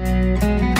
Música